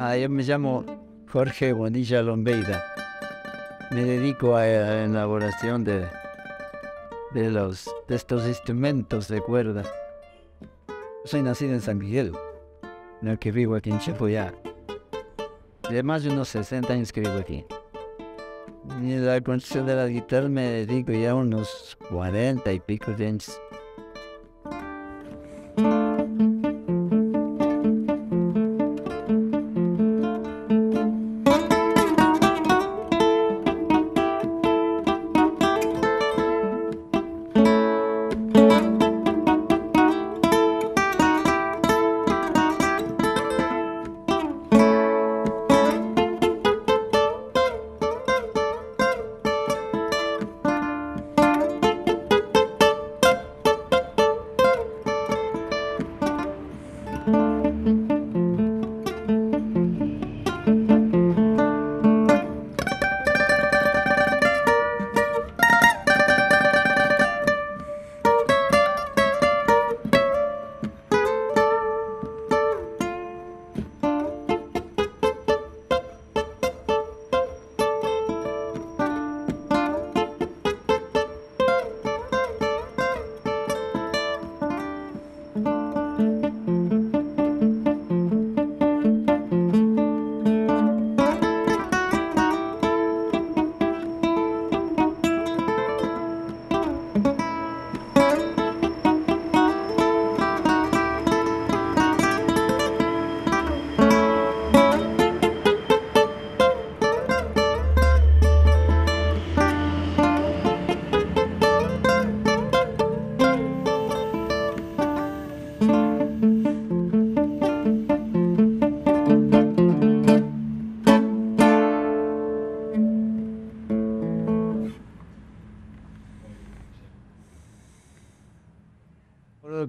Ah, yo me llamo Jorge Bonilla Lombeida. Me dedico a la elaboración de, de, los, de estos instrumentos de cuerda. Soy nacido en San Miguel, en el que vivo aquí en Chapuyá. De más de unos 60 años que vivo aquí. Y la construcción de la guitarra me dedico ya unos 40 y pico de años.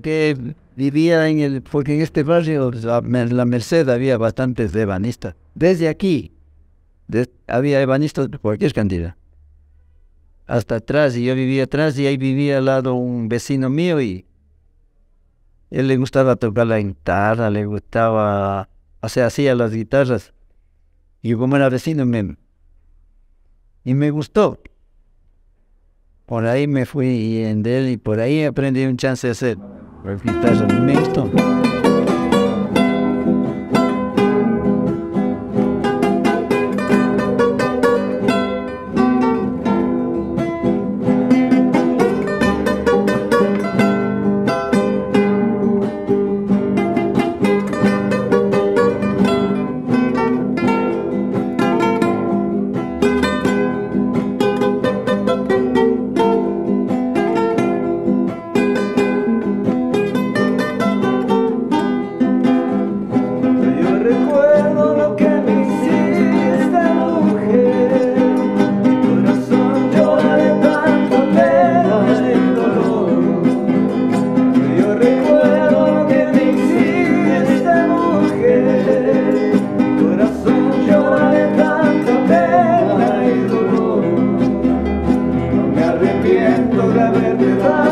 Que vivía en el, porque en este barrio, en la Merced, había bastantes ebanistas. Desde aquí, había ebanistas de cualquier cantidad. Hasta atrás, y yo vivía atrás, y ahí vivía al lado un vecino mío, y él le gustaba tocar la guitarra, le gustaba, o sea, hacía las guitarras. Y como era vecino, me, y me gustó. Por ahí me fui en él y por ahí aprendí un chance de hacer guitarra. Me con tu